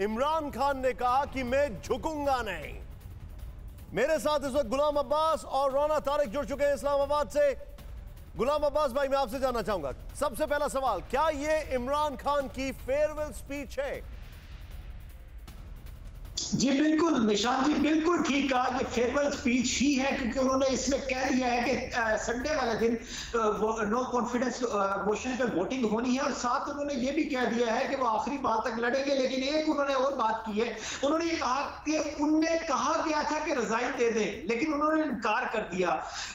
इमरान खान ने कहा कि मैं झुकूँगा नहीं। मेरे साथ इस वक्त गुलाम अब्बास और रोना तारिक जुड़ चुके हैं इस्लामाबाद से। गुलाम अब्बास भाई, मैं आपसे जानना चाहूँगा, सबसे पहला सवाल, क्या ये इमरान खान की फेयरवेल स्पीच है? जी बिल्कुल निशान जी बिल्कुल ठीक कहा ये फेयरवेल स्पीच ही है, क्योंकि उन्होंने इसमें कह दिया है कि संडे वाले दिन नो कॉन्फिडेंस मोशन पे वोटिंग होनी है और साथ उन्होंने ये भी कह दिया है कि वो आखिरी बात तक लड़ेंगे, लेकिन एक उन्होंने और बात की है। उन्होंने कहा कि, उनने कहा गया था कि रिजाइन दे दें, लेकिन उन्होंने इनकार कर दिया।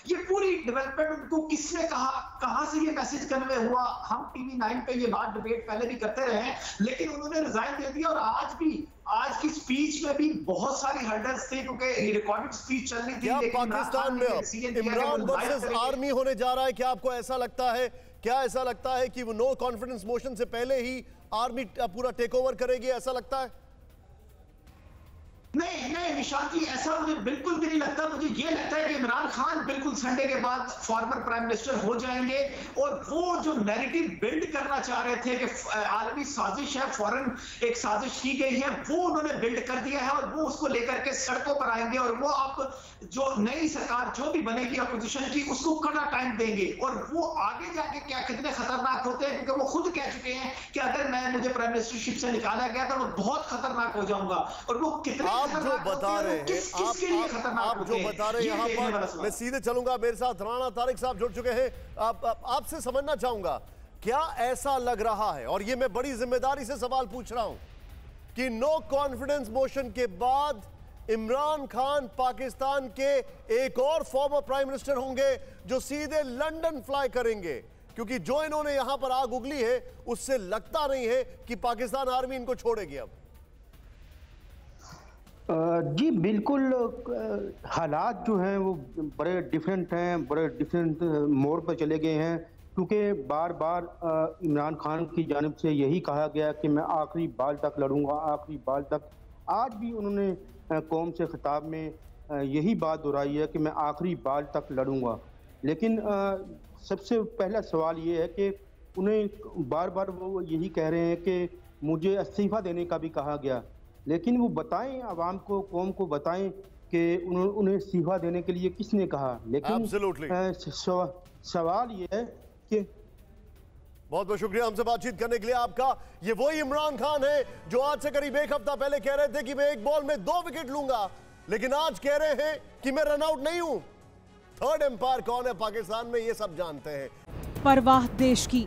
ये पूरी डेवलपमेंट उनको किसने कहा, कहाँ से ये मैसेज कन्वे हुआ? हम टीवी नाइन पे ये बात डिबेट पहले भी करते रहे लेकिन उन्होंने रिजाइन दे दिया और आज भी आज की स्पीच में भी बहुत सारी हर्डल्स थे क्योंकि रिकॉर्डेड स्पीच चल रही थी क्या पाकिस्तान में इमरान वर्सेस आर्मी होने जा रहा है क्या आपको ऐसा लगता है? क्या ऐसा लगता है कि वो नो कॉन्फिडेंस मोशन से पहले ही आर्मी पूरा टेक ओवर करेगी ऐसा लगता है? नहीं नहीं निशान जी, ऐसा मुझे बिल्कुल भी नहीं लगता। मुझे ये लगता है कि इमरान खान बिल्कुल संडे के बाद फॉर्मर प्राइम मिनिस्टर हो जाएँगे और वो जो नैरेटिव बिल्ड करना चाह रहे थे कि आलमी साजिश है, फॉरन एक साजिश की गई है, वो उन्होंने बिल्ड कर दिया है और वो उसको लेकर के सड़कों पर आएँगे और वो आप जो नई सरकार, जो भी बनेगी अपोजिशन की, उसको कड़ा टाइम देंगे और वो आगे जाके क्या, कितने खतरनाक होते हैं, क्योंकि वो खुद कह चुके हैं कि अगर मैं, मुझे प्राइम मिनिस्टरशिप से निकाला गया तो मैं बहुत खतरनाक हो जाऊँगा। और वो कितने आप जो बता रहे हैं आप आप, जो बता रहे हैं यहाँ पर मैं सीधे चलूँगा मेरे साथ राणा तारिक साहब जुड़ चुके हैं। आप आपसे समझना चाहूँगा क्या ऐसा लग रहा है और ये मैं बड़ी ज़िम्मेदारी से सवाल पूछ रहा हूँ कि नो कॉन्फिडेंस मोशन के बाद इमरान खान पाकिस्तान के एक और फॉर्मर प्राइम मिनिस्टर होंगे जो सीधे लंदन फ्लाई करेंगे। क्योंकि जो इन्होंने यहाँ पर आग उगली है उससे लगता नहीं है कि पाकिस्तान आर्मी इनको छोड़ेगी अब। जी, बिल्कुल हालात जो हैं वो बड़े डिफरेंट हैं, बड़े डिफरेंट मोड़ पर चले गए हैं। क्योंकि बार बार इमरान खान की जानब से यही कहा गया कि मैं आखिरी बाल तक लड़ूँगा, आखिरी बाल तक। आज भी उन्होंने कौम से खिताब में यही बात दोहराई है कि मैं आखिरी बाल तक लड़ूँगा। लेकिन सबसे पहला सवाल ये है कि उन्हें बार बार वो यही कह रहे हैं कि मुझे इस्तीफ़ा देने का भी कहा गया। लेकिन वो बताएँ आवाम को कौम को बताएँ कि उन्हें इस्तीफा देने के लिए किसने कहा। लेकिन सवाल ये है कि बहुत बहुत शुक्रिया हमसे बातचीत करने के लिए आपका। ये वही इमरान खान है जो आज से करीब एक हफ़्ता पहले कह रहे थे कि मैं एक बॉल में दो विकेट लूँगा। लेकिन आज कह रहे हैं कि मैं रनआउट नहीं हूँ। थर्ड एम्पायर कौन है? पाकिस्तान में ये सब जानते हैं। परवाह देश की।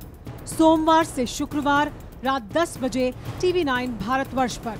सोमवार से शुक्रवार रात 10 बजे टीवी 9 भारतवर्ष पर।